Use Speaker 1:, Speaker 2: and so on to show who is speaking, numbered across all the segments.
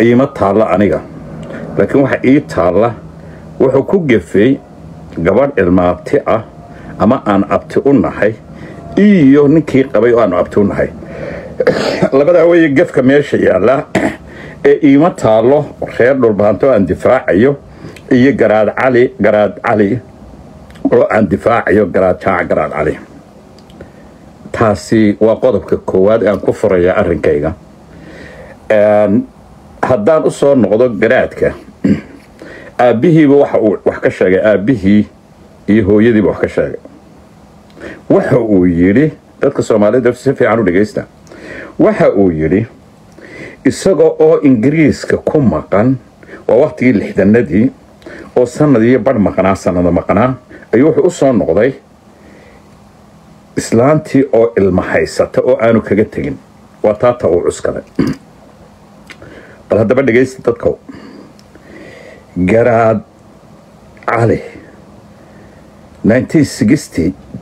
Speaker 1: iima taalla aniga. Laakiin waxa ii taalla wuxuu ku gefay gabadh ilmaabti ah ama aan abti u nahay iyo ninkii qabay oo aanu abti u nahay. Labadaa weeye gefka meesha yaalla ee iima taallo reer dhulbaanto aan difaacayo iyo garaad cali garaad cali oo aan difaacayo garaad jaac garaad cali. Taasi waa qodobka koowaad aan ku furaya arrinkayga haddaan u soo noqdo garaadka aabbihiiba waxa uu wax ka sheegay aabbihii iyo hooyadiiba wax ka sheegay. Waxa uu yidhi dadka soomaalida si fiican u dhegaysta waxa uu yidhi isaga oo ingiriiska ku maqan waa waqtigii lixdanadii oo sanadiyo badh maqnaa sanado maqnaa ayuu wuxuu u soo noqday islaantii oo ilma haysata oo aanu kaga tegin. Waa taata uu cuskaday bal haddaba dhegaysta dadkow garaad cali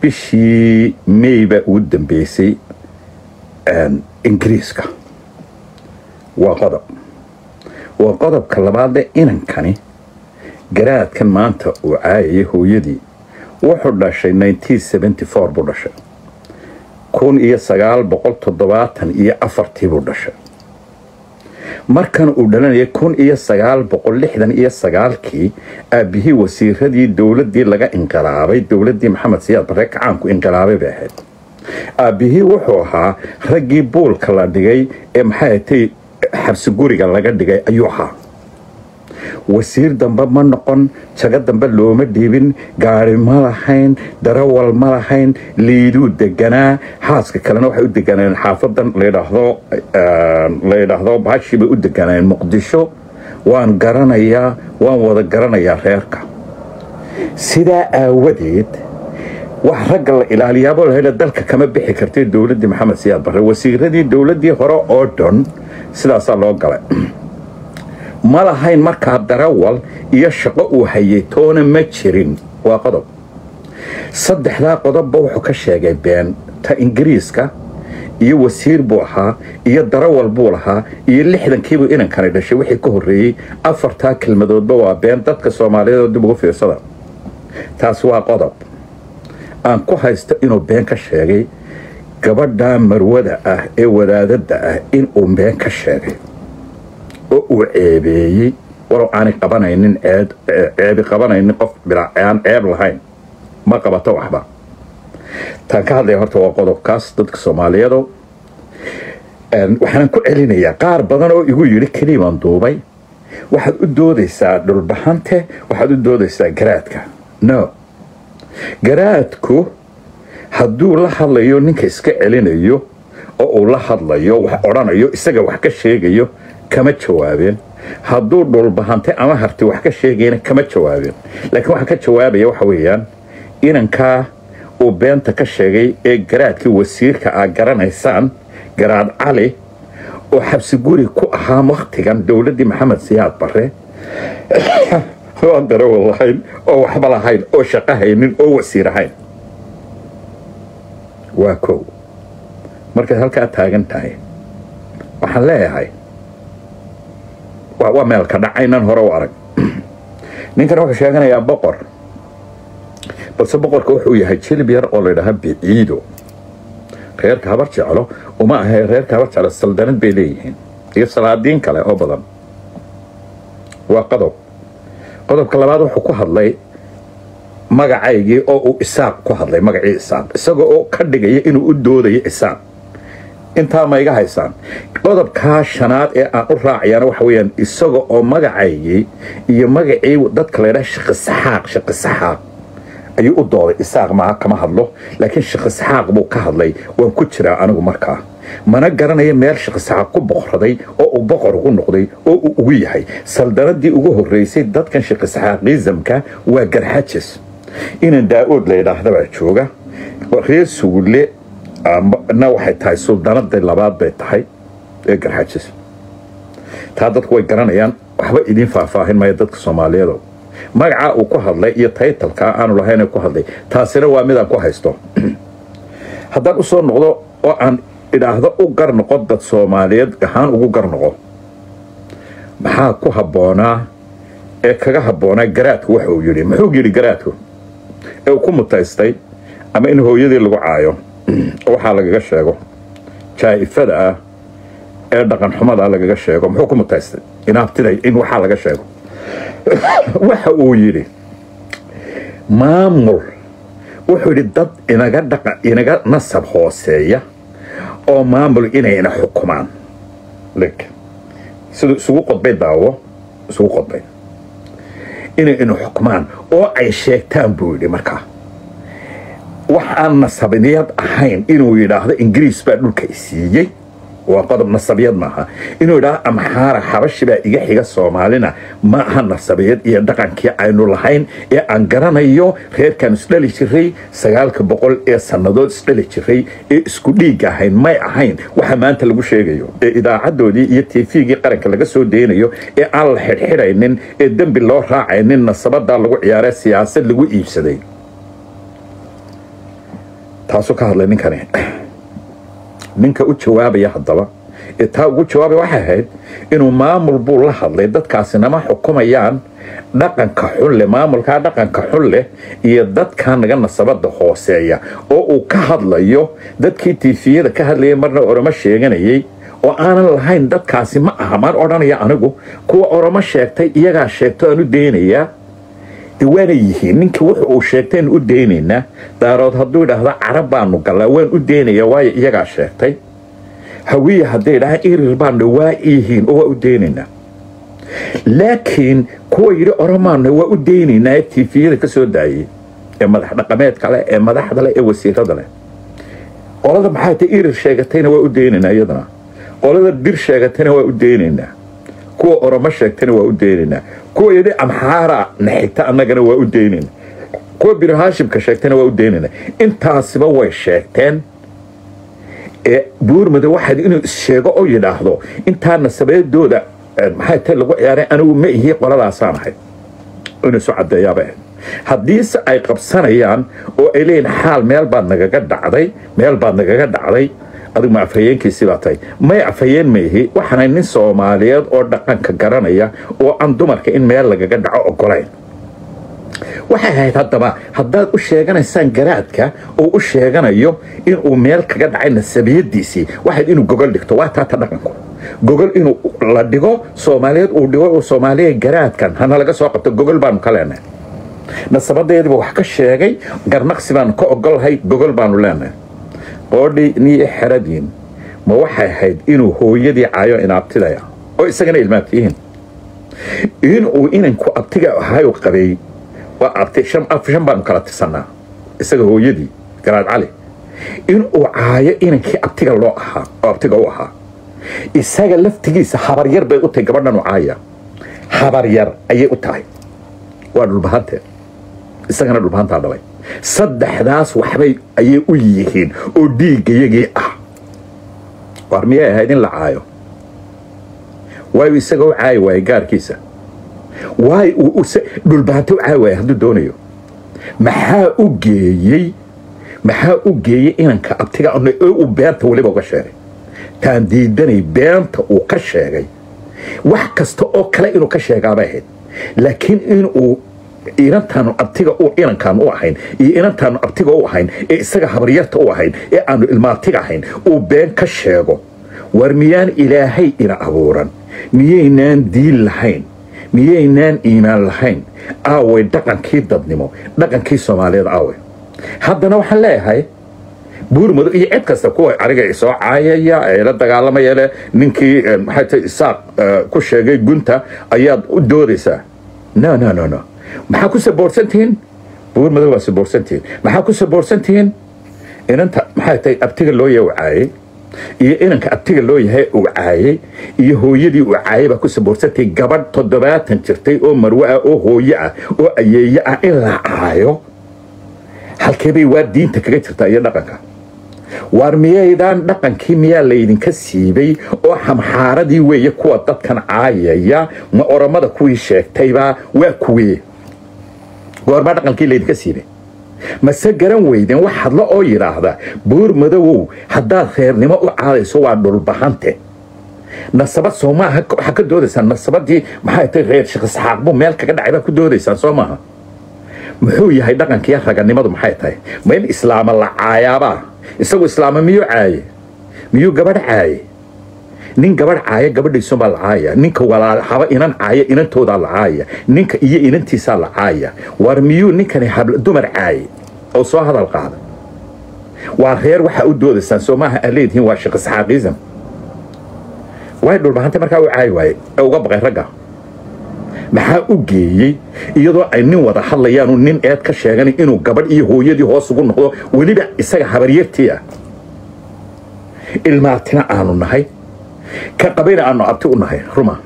Speaker 1: bishii may baa ugu dambeysay ingiriiska waa qodob waa qodobka labaadee inankani garaadkan maanta uu caayaya hooyadii wuxuu dhashay buu dhashay. Iyo toddobaatan iyo afartii buu dhashay markan uu dhalanaya kun iyo sagaal boqol lixdan iyo sagaalkii aabbihii wasiiradii dowladdii laga inqilaabay dowladdii maxamed siyaad barre kacaanku inqilaabay bay ahayd. Aabbihii wuxuu ahaa raggii buulka la dhigay ee maxay atay xabsi guriga laga dhigay ayuu ahaa wasiir dambe ma noqon jago dambe looma dhiibin gaari ma lahayn darawal ma lahayn liiduu deganaa xaaska kalena waxay u deganeen xaafadan ladhaahdo la yidhaahdo baashii bay u deganeen muqdisho waan garanayaa waan wada garanayaa reerka. Sidaa aawadeed wax ragga la ilaaliyaabo lahayla dalka kama bixi kartay dowladdii maxamed siyaad barre wasiiradii dowladdii hore oo dhan sidaasaa loo galay ma lahayn markaa darawal iyo shaqo uu hayay toona ma jirin. Waa qodob. Saddexdaa qodobba wuxuu ka sheegay been ta ingiriiska iyo wasiir buu ahaa iyo darawal buu lahaa iyo lixdankiibuu inankani dhashay. Wixii ka horreeyey afartaa kelmadoodba waa been dadka soomaaliyeed oo dib ugu fiirsada. Taas waa qodob. Aan ku haysto inuu been ka sheegay gabadhaa marwada ah ee wadaadadda ah inuu been ka sheegay oo uu ceebeeyey walow aanay qabanaynin ceebi qabanaynin qof aan ceeb lahayn. Ma qabato waxba. Taan ka hadlaya horta waa qodobkaas dadka soomaaliyeedo waxaanan ku celinayaa qaar badan oo igu yidhi keliiban duubay waxaad u doodaysaa dhulbahante waxaad u doodaysaa garaadka. No. Garaadku hadduu la hadlayo ninka iska celinayo oo uu la hadlayo wax odhanayo isaga wax ka sheegayo kama jawaabeen hadduu dhulbahante ama harti wax ka sheegayna kama jawaabeen laakiin waxa ka jawaabaya waxa weeyaan inankaa uu beenta ka sheegay ee garaadkii wasiirka aa garanaysaan garaad cali oo xabsi guri ku ahaa wakhtigan dowladdii maxamed siyaad barre. Aan darawal lahayn oo waxba lahayn oo shaqo haynin oo wasiir ahayn. Waa kow. Markaad halkaa taagan tahay waxaan leeyahay waa meelka dhacaynan hore u arag. Ninkan wuxuu sheeganayaa boqor. Balse boqorka wuxuu yahay jilib yar oo laydhahaa biciido reerka habar jeclo uma ahay reerka habar jeclo saldanad bay leeyihiin. Iyo salaadiin kale oo badan. Waa qodob. Qodobka labaad wuxuu ku hadlay magacaygii oo uu isaaq ku hadlay magacii isaaq. Isaga oo ka dhigaya inuu u doodayo isaaq intaa ma iga haysaan? Qodobkaa shanaad ee aan u raacayaana waxa weyaan isaga oo magacaygii iyo magacii dadka laydhaha shaqisaxaaq shaqisaxaaq ayuu u dooday. Isaaq maa kama hadlo. Laakiin shaqisaxaaq buu ka hadlay waan ku jiraa anigu markaa. Mana garanaya meel shaqisaxaaq ku boqoraday oo uu boqor ugu noqday oo uu ugu yahay. Saldanadii ugu horreysay dadkan shaqisaxaaqiisamka waa garxajis. Inan daa-ood la yidhaahdabaa jooga. Reer sugulle na waxay tahay suldanadii labaad bay tahay ee garxajis. Taa dadku way garanayaan waxba idiin faahfaahin maya dadka soomaaliyeedo. Magacaa uu ku hadlay iyo taytalkaa aanu lahayn ku hadlay taasina waa midaan ku haysto. Haddaan u soo noqdo oo aan idhaahdo u gar noqo dad soomaaliyeed ahaan ugu gar noqo. Maxaa ku habboonaa ee kaga habboonaa garaadku? Waxa uu yidhi muxuu yidhi garaadku? Ee uu ku mutaystay ama in hooyadii lagu caayo waxaa lagaga sheego jaa'ifada ah ee dhaqan xumada lagaga sheego muxuu ku mutaystay? Inaabtiday in waxaa laga sheego. Waxa uu yidhi maamul wuxuu yidhi dad inaga nasab hooseeya oo maamul inayna xukumaan. Lig siduu isugu qodbay daawo isugu qodbay inay ina xukumaan oo ay sheegtaan buu yidhi markaa wax aan nasabiyad ahayn inuu yidhaahdo ingiriis baa dhulka isiiyey waa qodob nasabiyad maaha. Inuu yidhaahdo amxaara xabashi baa iga xiga soomaalina. Ma aha nasabiyad iyo dhaqankii aynu lahayn ee aan garanayo. Reerkaan isdhali jiray sagaalka boqol ee sannadood isdhali jiray ee isku dhiig ahayn. May ahayn. Waxa maanta lagu sheegayo ee idaacadoodii iyo tvgii qaranka laga soo deynayo ee aan la xidhxidhaynin ee dembi loo raacaynin nasabadaa lagu ciyaaree siyaasad lagu iibsaday taasuu ka hadlay ninkani. Ninka u jawaabaya haddaba ee taa ugu jawaabaya waxay ahayd inuu maamul buu la hadlay dadkaasinama xukumayaan dhaqanka xunleh maamulkaa dhaqanka xun leh iyo dadkaa naga nasabada hooseeya. Oo uu ka hadlayo dadkii tiifiyada ka hadlayay marna oramo sheeganayay oo aanan lahayn dadkaasi ma aha maan odhanaya anigu. Kuwa oramo sheegtay iyagaa sheegto aan u daynayaa waana yihiin ninkii wuxu uu sheegtaynu u daynaynaa daarood hadduu idhaahdo carab baanu gallaa waan u daynayaa waayo iyagaa sheegtay. Hawiya hadday idhahaan irir baanu waa yihiin oo waa u daynaynaa laakiin kuwa yidhi oromaanu waa u daynaynaa ee tiifiyada ka soo daayay ee madax dhaqameedka leh ee madaxda leh ee wasiirada leh. Qolada maxay tay irir sheegatayna waa u daynaynaa iyadana? Qolada dir sheegatayna waa u daynaynaa kuwa oromo sheegtayna waa u daynaynaa kuwa yidhi amxaara na xigta annagana waa u daynayna kuwa binu sheegtayna waa u daynayna intaasiba way sheegteen. Ee buurmada waxaad inuu issheego oo yidhaahdo intaa nasabeedooda maxay tay lagu ciyaaray anigu ma ihi qoladaasaan ahay. Inuu isu caddeeyaaba haddiise ay qabsanayaan oo ay leeyihiin xaal meel baad nagaga dhacday meel baad nagaga dhacday adigu ma afhayeenkiisii baa tahay may afhayeen maihi waxaanay nin soomaaliyeed oo dhaqanka garanaya oo aan dumarka in meel lagaga dhaco ogolayn waxay ahayd haddaba haddaad u sheeganaysaan garaadka oo u sheeganayo inuu meel kaga dhacay nasabiyadiisii waxayd inuu gogol dhigto waa taata dhaqanku. Gogol inuu la dhigo soomaaliyeed uu dhigo oo soomaaliya garaadkan hana laga soo qabto gogol baanu ka leenahay. Nasabadeediba wax ka sheegay garnaqsi baanu ka ogolahay gogol baanu leenahay qoodhi niyo xeradiin ma waxay ahayd inuu hooyadii caayo inaabtidaya oo isagana ilmaabtiyihiin inuu inanku abtiga ahayo qabay waa abti shan baanu kala tirsanaa isaga hooyadii garaad cali. Inuu caayo inankii abtiga loo ahaa oo abtiga u ahaa. Isaga laftigiisa habaryar bay u tahay gabadhan u caaya habaryar ayay u tahay. Waa dhulbahante isagana dhulbahantaa dhalay saddexdaas waxbay ayay u yihiin oo dhiiggayagii ah. Waar miyay ahayd in la caayo? Waayu isaga u caayi waayey gaarkiisa. Waayo uu dhulbahanto u caayi waayey hadduu doonayo. Maxaa u geeyey maxaa u geeyey inanka abtiga uu beenta weliba uga sheegay? Taan diidanay beenta uu ka sheegay. Wax kasta oo kale inuu ka sheegaabay ahayd. Laakiin inuu inantaanu abtiga inankaanu u ahayn iyo inantaanu abtiga u ahayn ee isaga habaryarta u ahayn ee aanu ilmaabtiga ahayn uu been ka sheego war miyaan ilaahay ina abuuran? Miyaynaan diin lahayn? Miyaynaan iimaan lahayn? Aaway dhaqankii dadnimo dhaqankii soomaaliyeed aaway haddana waxaan leeyahay buurmado iyo cid kasta kuwa ariga isoo caayaya ee la dagaalamaya ninkii maxay tahay isaaq ku sheegay gunta ayaad u doodaysaa. No no no no maxaa ku saboorsantihiin buurmado waa saboorsantihiin maxaa ku saboorsantihiin inanta maxay tahay abtiga loo caayay iyo inanka abtiga loo yahay uu caayay iyo hooyadii uu caayay baa ku saboorsantahay gabadh toddobaatan jirtay oo marwe ah oo hooye ah oo ayeeye ah in la caayo? Halkeebay waa diinta kaga jirtaa iyo dhaqanka. Waar miyaydaan dhaqankii miyaa laydinka siibay oo xamxaaradii weeye kuwa dadkan caayaya? Ma oromada kuwii sheegtaybaa? Waa kuwee goormaa dhaqankii laydinka siibay mase garan weydeen wax hadlo oo yidhaahda buur madowow haddaad reernimo u caadayso waa dhulbahante nasabad soo maaha ka doodaysaan nasabadii maxay tahay reer sheekh isxaaq buu meel kaga dhacay baa ku doodaysaan soo maaha. Muxuu yahay dhaqankiiyo raganimadu maxay tahay? Ma in islaama la caayaabaa isagu islaama miyuu caaye? Miyuu gabadh caaye nin gabadh caaya gabadhiisunbaa la caaya ninka walaal haba inan caaya inantoodaa la caaya ninka iyo inantiisaa la caaya war miyuu ninkani dumar caaye oo soo hadal qaada. Waa reer waxaa u doodaysaan soo maaha aad leedihiin waa sheekh isxaaqism way dhulbahanta markaa u caayi waaye ee uga baqay ragga. Maxaa u geeyey? Iyadoo ay nin wada hadlayaanu nin eed ka sheegan inuu gabadh iyo hooyadii hoos ugu noqdo weliba isaga habaryartii ah ilmaatina aanu nahay ka qabayna aanu abti u nahay ruma.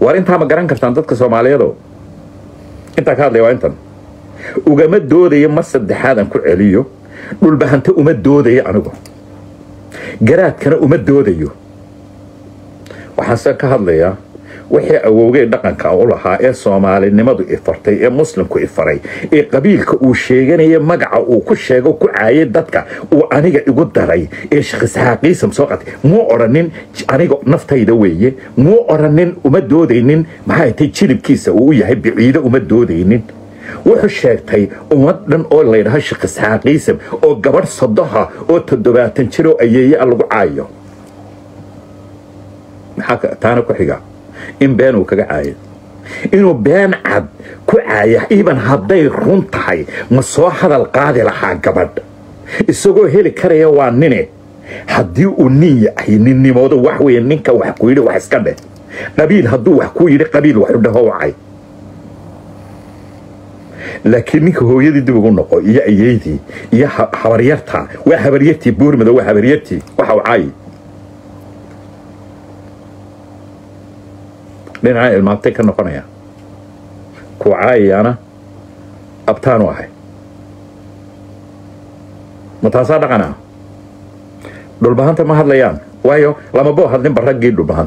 Speaker 1: War intaa ma garan kartaan dadka soomaaliyeedo intaa ka hadlaya waa intan. Ugama doodayo mar saddexaadan ku celiyo dhulbahante uma doodayo anigu. Garaadkana uma doodayo. Waxaanse ka hadlayaa wixii awowgay dhaqanka u lahaa ee soomaalinimadu ifartay ee muslimku ifaray ee qabiilka uu sheeganaya magaca uu ku sheego ku caayay dadka uu aniga igu daray ee shekhisxaaqiisam soo qatay muu odhanin aniga naftayda weeye muu odhanin uma doodaynin maxay tay jilibkiisa uu u yahay biciido uma doodaynin. Wuxuu sheegtay ummad dhan oo laydhaha shekhisxaaqiisam oo gabadh sodoha oo toddobaatan jiroo ayeeyaa lagu caayo. Maxaa taana ku xiga in been uu kaga caayo. Inuu been cad ku caaya iban hadday run tahay ma soo hadal qaadi lahaa gabadh. Isagoo heli karaya waa nine. Haddii uu nin yahay ninnimoodo wax weeye ninka wax ku yidhi wax iska dheh. Qabiil hadduu wax ku yidhi qabiil waxu dhaho wacay laakiin ninka hooyadii dib ugu noqo iyo ayeydii iyo habaryarta waa habaryartii buurmado waa habaryartii waxa u dhinacaa ilmaabtay ka noqonaya. Kuwa caayayaana abtaanu ahay. Ma taasaa dhaqan ah dhulbahanta ma hadlayaan. Waayo lama boo hadlinba raggii dhulbahanta